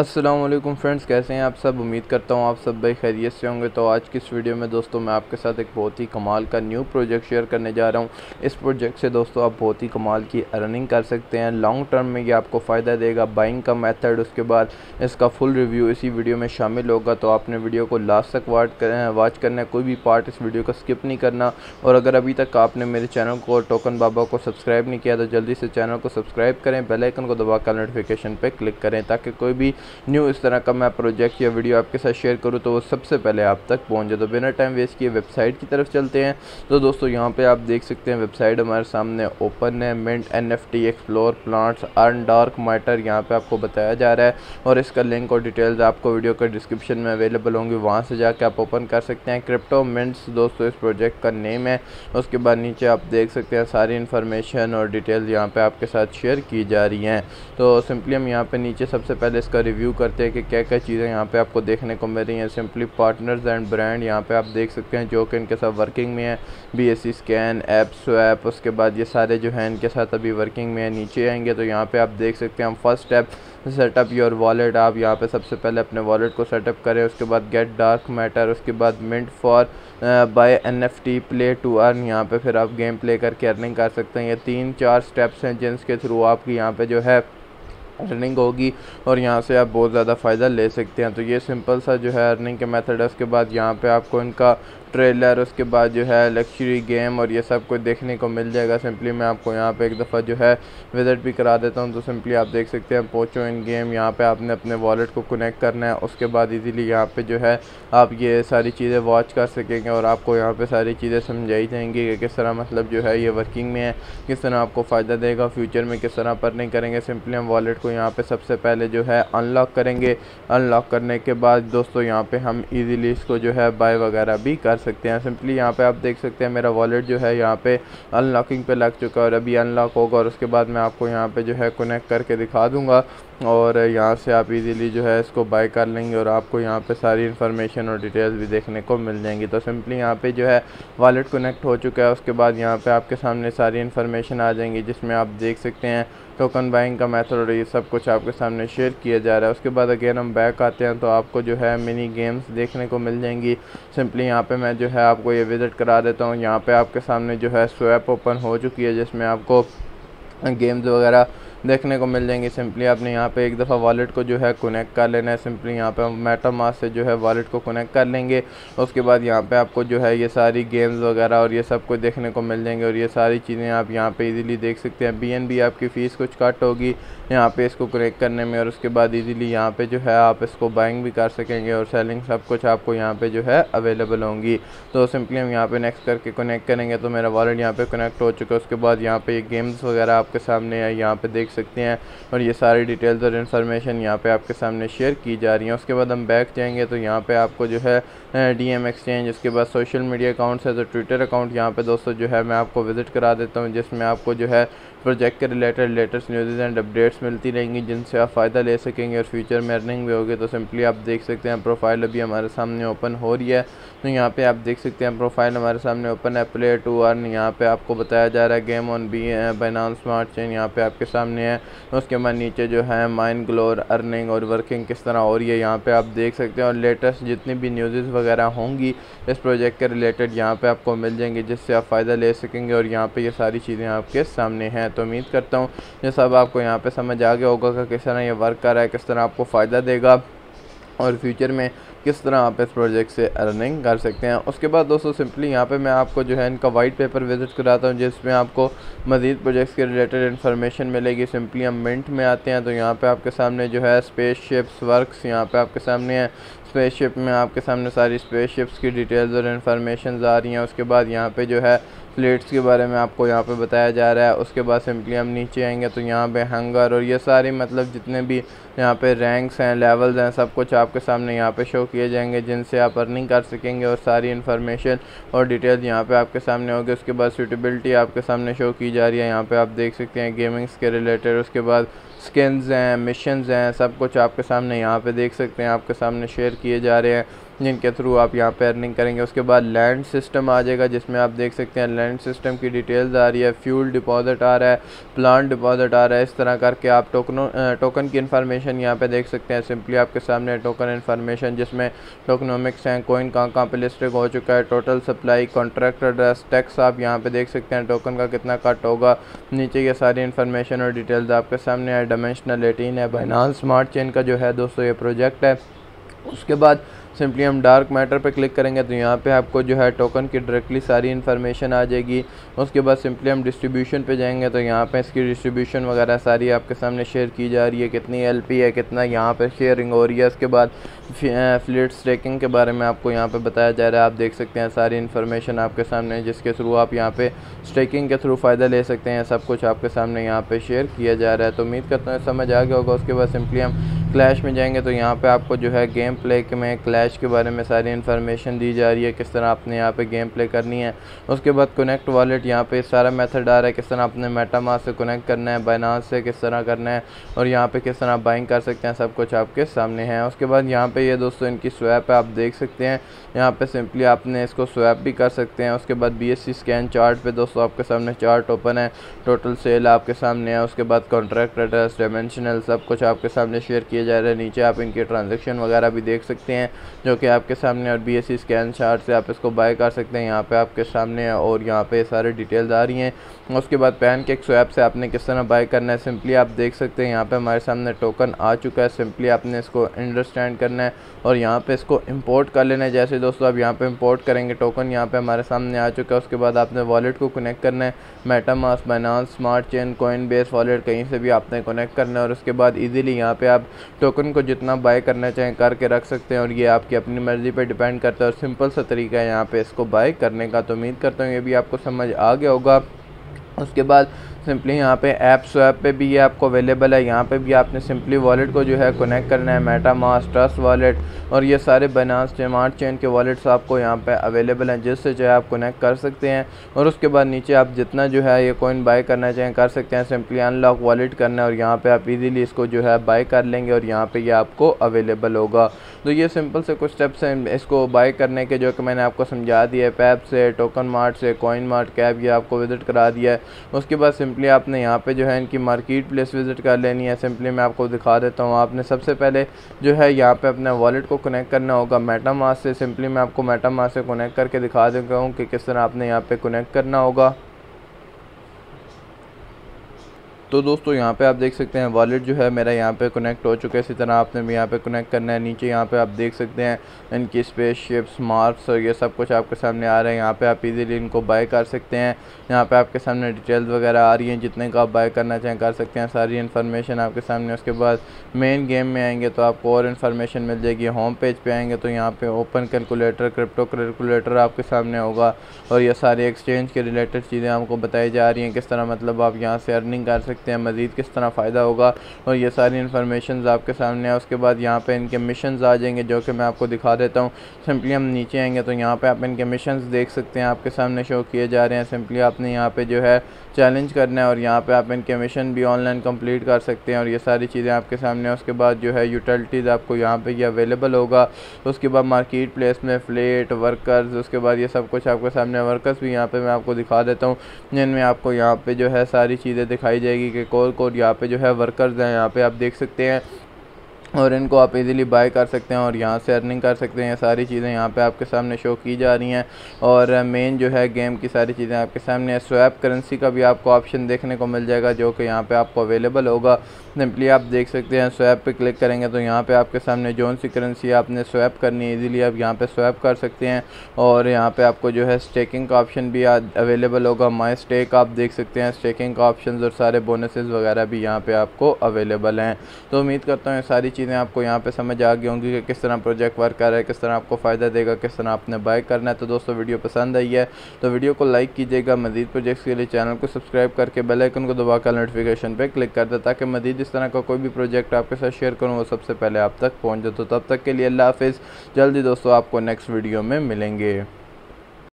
Aslam friends, कैसे हैं आप सब? उम्मीद करता हूँ आप सब भाई खैरियत से होंगे। तो आज की इस वीडियो में दोस्तों, मैं आपके साथ एक बहुत ही कमाल का न्यू प्रोजेक्ट शेयर करने जा रहा हूँ। इस प्रोजेक्ट से दोस्तों, आप बहुत ही कमाल की अर्निंग कर सकते हैं। लॉन्ग टर्म में ये आपको फ़ायदा देगा बाइंग का मेथड उसके बाद इसका फुल रिव्यू इसी वीडियो में शामिल होगा। तो आपने वीडियो को लास्ट तक वाट करें वॉच करना कोई भी पार्ट इस वीडियो का स्किप नहीं करना। और अगर अभी तक आपने मेरे चैनल को टोकन बाबा को सब्सक्राइब नहीं किया तो जल्दी से चैनल को सब्सक्राइब करें बेलाइकन को दबाकर नोटिफिकेशन पर क्लिक करें, ताकि कोई भी न्यू इस तरह का मैं प्रोजेक्ट या वीडियो आपके साथ शेयर करूँ तो वो सबसे पहले आप तक पहुँच जाए। तो बिना टाइम वेस्ट किए वेबसाइट की तरफ़ चलते हैं। तो दोस्तों, यहाँ पर आप देख सकते हैं वेबसाइट हमारे सामने ओपन है। Mint N F T explore plants earn dark matter यहाँ पर आपको बताया जा रहा है। और इसका लिंक और डिटेल्स आपको वीडियो के डिस्क्रिप्शन में अवेलेबल होंगी। वहाँ से जाके आप ओपन कर सकते हैं। क्रिप्टो मिंट्स दोस्तों, इस प्रोजेक्ट का नेम है। उसके बाद नीचे आप देख सकते हैं सारी इन्फॉर्मेशन और डिटेल्स यहाँ पे आपके साथ शेयर की जा रही हैं। तो सिंपली हम यहाँ पे नीचे सबसे पहले इसका रिव्यू करते हैं कि क्या क्या चीज़ें यहाँ पे आपको देखने को मिल रही हैं। सिंपली पार्टनर्स एंड ब्रांड यहाँ पे आप देख सकते हैं, जो कि इनके साथ वर्किंग में है। B S C scan app swap उसके बाद ये सारे जो हैं इनके साथ अभी वर्किंग में है, नीचे आएँगे। तो यहाँ पर आप देख सकते हैं, हम first step setup your wallet आप यहाँ पे सबसे पहले अपने वॉलेट को सेटअप करें, उसके बाद गेट डार्क मैटर उसके बाद mint for buy N F T play to earn यहाँ पे फिर आप गेम प्ले करके अर्निंग कर सकते हैं। ये तीन चार स्टेप्स हैं जिनके थ्रू आपकी यहाँ पे जो है अर्निंग होगी और यहाँ से आप बहुत ज़्यादा फ़ायदा ले सकते हैं। तो ये सिंपल सा जो है अर्निंग के मेथड है। उसके बाद यहाँ पे आपको इनका ट्रेलर, उसके बाद जो है लक्जरी गेम और ये सब कुछ देखने को मिल जाएगा। सिंपली मैं आपको यहाँ पे एक दफ़ा जो है विज़िट भी करा देता हूँ। तो सिंपली आप देख सकते हैं, पोचो इन गेम यहाँ पे आपने अपने वॉलेट को कनेक्ट करना है। उसके बाद इजीली यहाँ पे जो है आप ये सारी चीज़ें वॉच कर सकेंगे और आपको यहाँ पर सारी चीज़ें समझाई जाएँगी कि किस तरह मतलब जो है ये वर्किंग में है, किस तरह आपको फ़ायदा देगा फ्यूचर में किस तरह पर नहीं करेंगे। सिंपली हम वॉलेट को यहाँ पर सबसे पहले जो है अनलॉक करेंगे। अनलॉक करने के बाद दोस्तों यहाँ पर हम ईज़िली इसको जो है बाय वगैरह भी कर सकते हैं। सिंपली यहाँ पे आप देख सकते हैं मेरा वॉलेट जो है यहाँ पे अनलॉकिंग पे लग चुका है और अभी अनलॉक होगा और उसके बाद मैं आपको यहाँ पे जो है कनेक्ट करके दिखा दूँगा। और यहाँ से आप इजीली जो है इसको बाय कर लेंगे और आपको यहाँ पे सारी इन्फॉर्मेशन और डिटेल्स भी देखने को मिल जाएँगी। तो सिंपली यहाँ पे जो है वॉलेट कनेक्ट हो चुका है, उसके बाद यहाँ पे आपके सामने सारी इन्फॉर्मेशन आ जाएँगी, जिसमें आप देख सकते हैं टोकन बाइंग का मेथड और ये सब कुछ आपके सामने शेयर किया जा रहा है। उसके बाद अगेन हम बैक आते हैं तो आपको जो है मिनी गेम्स देखने को मिल जाएँगी। सिंपली यहाँ पे मैं जो है आपको ये विज़िट करा देता हूँ। यहाँ पे आपके सामने जो है स्वैप ओपन हो चुकी है, जिसमें आपको गेम्स वगैरह देखने को मिल जाएँगे सिंपली आपने यहाँ पे एक दफ़ा वॉलेट को जो है कनेक्ट कर लेना है सिंपली यहाँ पे हम मेटा मास से जो है वॉलेट को कनेक्ट कर लेंगे उसके बाद यहाँ पे आपको जो है ये सारी गेम्स वगैरह और ये सब कुछ देखने को मिल जाएँगे और ये सारी चीज़ें आप यहाँ पे इजीली देख सकते हैं बी बी आपकी फ़ीस कुछ कट होगी यहाँ पे इसको कनेक्ट करने में और उसके बाद इजीली यहाँ पे जो है आप इसको बाइंग भी कर सकेंगे और सेलिंग सब कुछ आपको यहाँ पे जो है अवेलेबल होंगी तो सिंपली हम यहाँ पे नेक्स्ट करके कनेक्ट करेंगे तो मेरा वॉलेट यहाँ पे कनेक्ट हो चुका है उसके बाद यहाँ पे गेम्स वगैरह आपके सामने है यहाँ पे देख सकते हैं। और ये सारी डिटेल्स और इन्फॉर्मेशन यहाँ पे आपके सामने शेयर की जा रही है। उसके बाद हम बैक जाएँगे तो यहाँ पे आपको जो है डी एम एक्सचेंज उसके बाद सोशल मीडिया अकाउंट्स है तो ट्विटर अकाउंट यहाँ पे दोस्तों जो है मैं आपको विज़िट करा देता हूँ, जिसमें आपको जो है प्रोजेक्ट के related latest news and updates मिलती रहेंगी, जिनसे आप फ़ायदा ले सकेंगे और फ्यूचर में अर्निंग भी होगी। तो सिंपली आप देख सकते हैं प्रोफ़ाइल अभी हमारे सामने ओपन हो रही है। तो यहाँ पे आप देख सकते हैं प्रोफ़ाइल हमारे सामने ओपन है। प्ले टू अर्न यहाँ पे आपको बताया जा रहा है। Game on B Binance smart chain यहाँ पे आपके सामने है। उसके बाद नीचे जो है माइंड ग्लोर अर्निंग और वर्किंग किस तरह हो रही है यहाँ पर आप देख सकते हैं। और लेटेस्ट जितनी भी न्यूज़ वगैरह होंगी, इस प्रोजेक्ट के रिलेटेड यहाँ पर आपको मिल जाएँगे, जिससे आप फ़ायदा ले सकेंगे। और यहाँ पर ये सारी चीज़ें आपके सामने हैं। तो उम्मीद करता हूँ ये सब आपको यहाँ पे समझ आ गया होगा कि किस तरह ये वर्क कर रहा है, किस तरह आपको फ़ायदा देगा और फ्यूचर में किस तरह आप इस प्रोजेक्ट से अर्निंग कर सकते हैं। उसके बाद दोस्तों सिंपली यहाँ पे मैं आपको जो है इनका वाइट पेपर विज़िट कराता हूँ, जिसमें आपको मज़ीद प्रोजेक्ट्स के रिलेटेड इन्फॉर्मेशन मिलेगी। सिंपली हम मिनट में आते हैं तो यहाँ पे आपके सामने जो है स्पेस शिप्स वर्कस यहाँ पे आपके सामने है। स्पेस शिप में आपके सामने सारी स्पेस शिप्स की डिटेल्स और इन्फॉर्मेशन आ रही हैं। उसके बाद यहाँ पे जो है प्लेट्स के बारे में आपको यहाँ पे बताया जा रहा है। उसके बाद सिंपली हम नीचे आएँगे तो यहाँ पे हंगर और ये सारी मतलब जितने भी यहाँ पे रैंक्स हैं लेवल्स हैं, सब कुछ आपके सामने यहाँ पे शो किए जाएँगे, जिनसे आप अर्निंग कर सकेंगे और सारी इन्फॉर्मेशन और डिटेल्स यहाँ पे आपके सामने होगी। उसके बाद सूटेबिलिटी आपके सामने शो की जा रही है। यहाँ पे आप देख सकते हैं गेमिंग्स के रिलेटेड उसके बाद स्किन्स हैं मिशंस हैं, सब कुछ आपके सामने यहाँ पे देख सकते हैं, आपके सामने शेयर किए जा रहे हैं। जिनके थ्रू आप यहाँ पे अर्निंग करेंगे। उसके बाद लैंड सिस्टम आ जाएगा, जिसमें आप देख सकते हैं लैंड सिस्टम की डिटेल्स आ रही है फ्यूल डिपॉजिट आ रहा है प्लांट डिपॉजिट आ रहा है, इस तरह करके आप टोकनों टोकन की इन्फॉर्मेशन यहाँ पे देख सकते हैं। सिंपली आपके सामने टोकन इन्फॉर्मेशन जिसमें टोकनोमिक्स हैं कोइन कहाँ कहाँ पर लिस्टेड हो चुका है total supply contract address tax आप यहाँ पर देख सकते हैं। टोकन का कितना कट होगा, नीचे ये सारी इन्फॉर्मेशन और डिटेल्स आपके सामने है। डायमेंशनल एटीन है बाइनास स्मार्ट चेन का जो है, दोस्तों ये प्रोजेक्ट है। उसके बाद सिंपली हम डार्क मैटर पे क्लिक करेंगे तो यहाँ पे आपको जो है टोकन की डायरेक्टली सारी इन्फॉर्मेशन आ जाएगी। उसके बाद सिंपली हम डिस्ट्रीब्यूशन पे जाएँगे तो यहाँ पे इसकी डिस्ट्रीब्यूशन वगैरह सारी आपके सामने शेयर की जा रही है। कितनी एलपी है, कितना यहाँ पे शेयरिंग हो रही है। उसके बाद फ्लीट स्टेकिंग के बारे में आपको यहाँ पर बताया जा रहा है। आप देख सकते हैं सारी इन्फॉर्मेशन आपके सामने, जिसके थ्रू आप यहाँ पे स्टेकिंग के थ्रू फ़ायदा ले सकते हैं। सब कुछ आपके सामने यहाँ पर शेयर किया जा रहा है। तो उम्मीद करता हूँ समझ आ गया होगा। उसके बाद सिंपली हम क्लैश में जाएँगे तो यहाँ पे आपको जो है गेम प्ले के में क्लैश के बारे में सारी इन्फॉर्मेशन दी जा रही है, किस तरह आपने यहाँ पे गेम प्ले करनी है। उसके बाद कनेक्ट वॉलेट यहाँ पे सारा मेथड आ रहा है, किस तरह आपने मेटामा से कनेक्ट करना है बाइनास से किस तरह करना है, और यहाँ पे किस तरह आप बाइंग कर सकते हैं, सब कुछ आपके सामने है। उसके बाद यहाँ पे ये दोस्तों इनकी स्वैप है, आप देख सकते हैं। यहाँ पे सिंपली आपने इसको स्वैप भी कर सकते हैं। उसके बाद बीएससी स्कैन चार्ट पे दोस्तों आपके सामने चार्ट ओपन है। टोटल सेल आपके सामने है। उसके बाद कॉन्ट्रैक्ट एड्रेस डायमेंशनल सब कुछ आपके सामने शेयर किया जा रहा है। नीचे आप इनके ट्रांजेक्शन वगैरह भी देख सकते हैं, जो कि आपके सामने और बी एस स्कैन चार्ट से आप इसको बाय कर सकते हैं। यहाँ पे आपके सामने और यहाँ पे सारे डिटेल्स आ रही हैं। उसके बाद पैन के स्वैप से आपने किस तरह बाय करना है सिंपली आप देख सकते हैं। यहाँ पे हमारे सामने टोकन आ चुका है सिंपली आपने इसको अंडरस्टैंड करना है और यहाँ पे इसको इंपोर्ट कर लेना है। जैसे दोस्तों, आप यहाँ पे इम्पोर्ट करेंगे टोकन यहाँ पे हमारे सामने आ चुका है। उसके बाद आपने वॉलेट को कनेक्ट करना है। MetaMask Binance smart chain Coinbase wallet कहीं से भी आपने कनेक्ट करना है और उसके बाद ईजिली यहाँ पे आप टोकन को जितना बाय करना चाहें, करके रख सकते हैं और ये आपकी अपनी मर्ज़ी पर डिपेंड करता है और सिंपल सा तरीका है यहाँ पे इसको बाय करने का तो उम्मीद करता हूँ ये भी आपको समझ आ गया होगा। उसके बाद सिंपली यहाँ पे ऐप स्वैप पे भी ये आपको अवेलेबल है। यहाँ पे भी आपने सिंपली वॉलेट को जो है कनेक्ट करना है मेटा मास ट्रस्ट वॉलेट और ये सारे बनास स्मार्ट चेन के वॉलेट्स आपको यहाँ पे अवेलेबल हैं, जिससे जो है आप कनेक्ट कर सकते हैं। और उसके बाद नीचे आप जितना जो है ये कोइन बाय करना चाहें कर सकते हैं। सिंपली अनलॉक वॉलेट करना है और यहाँ पर आप ईज़िली इसको जो है बाई कर लेंगे और यहाँ पर यह आपको अवेलेबल होगा। तो ये सिंपल से कुछ स्टेप्स हैं इसको बाई करने के जो कि मैंने आपको समझा दिया है। पैप से टोकन मार्ट से कोइन मार्ट कैब ये आपको विज़िट करा दिया है। उसके बाद सिंपली आपने यहाँ पे जो है इनकी मार्केट प्लेस विज़िट कर लेनी है। सिंपली मैं आपको दिखा देता हूँ। आपने सबसे पहले जो है यहाँ पे अपने वॉलेट को कनेक्ट करना होगा मेटा मास से। सिंपली मैं आपको मेटा मास से कनेक्ट करके दिखा देता हूँ कि किस तरह आपने यहाँ पर कनेक्ट करना होगा। तो दोस्तों, यहाँ पे आप देख सकते हैं वॉलेट जो है मेरा यहाँ पे कनेक्ट हो चुका है। इसी तरह आपने भी यहाँ पे कनेक्ट करना है। नीचे यहाँ पे आप देख सकते हैं इनकी स्पेस शिप्स मार्क्स और ये सब कुछ आपके सामने आ रहे हैं। यहाँ पे आप इजीली इनको बाय कर सकते हैं। यहाँ पे आपके सामने डिटेल्स वगैरह आ रही हैं। जितने का आप बाय करना चाहें कर सकते हैं। सारी इन्फॉर्मेशन आपके सामने। उसके बाद मेन गेम में आएँगे तो आपको और इन्फॉर्मेशन मिल जाएगी। होम पेज पर आएँगे तो यहाँ पर ओपन कैलकुलेटर क्रिप्टो कैलकुलेटर आपके सामने होगा। और यह सारी एक्सचेंज के रिलेटेड चीज़ें आपको बताई जा रही हैं। किस तरह मतलब आप यहाँ से अर्निंग कर सकते सकते हैं मज़ीद किस तरह फ़ायदा होगा। और ये सारी इन्फॉर्मेशन आपके सामने है। उसके बाद यहाँ पे इनके मिशन आ जाएँगे, जो कि मैं आपको दिखा देता हूँ। सिंपली हम नीचे आएँगे तो यहाँ पे आप इनके मिशन देख सकते हैं। आपके सामने शो किए जा रहे हैं। सिंपली आपने यहाँ पे जो है चैलेंज करना है और यहाँ पे आप इनके मिशन भी ऑनलाइन कंप्लीट कर सकते हैं। और ये सारी चीज़ें आपके सामने है। उसके बाद जो है यूटिलिटीज़ आपको यहाँ पे ये अवेलेबल होगा। उसके बाद मार्केट प्लेस में फ्लेट वर्कर्स उसके बाद ये सब कुछ आपके सामने वर्कर्स भी यहाँ पे मैं आपको दिखा देता हूँ। जिनमें आपको यहाँ पे जो है सारी चीज़ें दिखाई जाएगी। कि कौन कौन यहाँ पे जो है वर्कर्स हैं, यहाँ पे आप देख सकते हैं। और इनको आप इजीली बाय कर सकते हैं और यहाँ से अर्निंग कर सकते हैं। सारी चीज़ें यहाँ पे आपके सामने शो की जा रही हैं। और मेन जो है गेम की सारी चीज़ें आपके सामने स्वैप करेंसी का भी आपको ऑप्शन देखने को मिल जाएगा, जो कि यहाँ पे आपको अवेलेबल होगा। सिंपली आप देख सकते हैं स्वैप पे क्लिक करेंगे तो यहाँ पे आपके सामने जोन सी करेंसी आपने स्वैप करनी है इजीली आप यहाँ पर स्वैप कर सकते हैं। और यहाँ पर आपको जो है स्टेकिंग का ऑप्शन भी अवेलेबल होगा। माई स्टेक आप देख सकते हैं स्टेकिंग का ऑप्शन और सारे बोनसेज वगैरह भी यहाँ पर आपको अवेलेबल हैं। तो उम्मीद करता हूँ सारी चीज़ें आपको यहाँ पे समझ आ गई होंगी कि किस तरह प्रोजेक्ट वर्क कर रहा है, किस तरह आपको फ़ायदा देगा, किस तरह आपने बाय करना है। तो दोस्तों वीडियो पसंद आई है तो वीडियो को लाइक कीजिएगा। मजीद प्रोजेक्ट्स के लिए चैनल को सब्सक्राइब करके बेल आइकन को दबाकर नोटिफिकेशन पर क्लिक कर दे, ताकि मजीद इस तरह का कोई भी प्रोजेक्ट आपके साथ शेयर करूँ, वो सबसे पहले आप तक पहुँच जाए। तो तब तक के लिए अल्लाह हाफिज़। जल्दी दोस्तों, आपको नेक्स्ट वीडियो में मिलेंगे।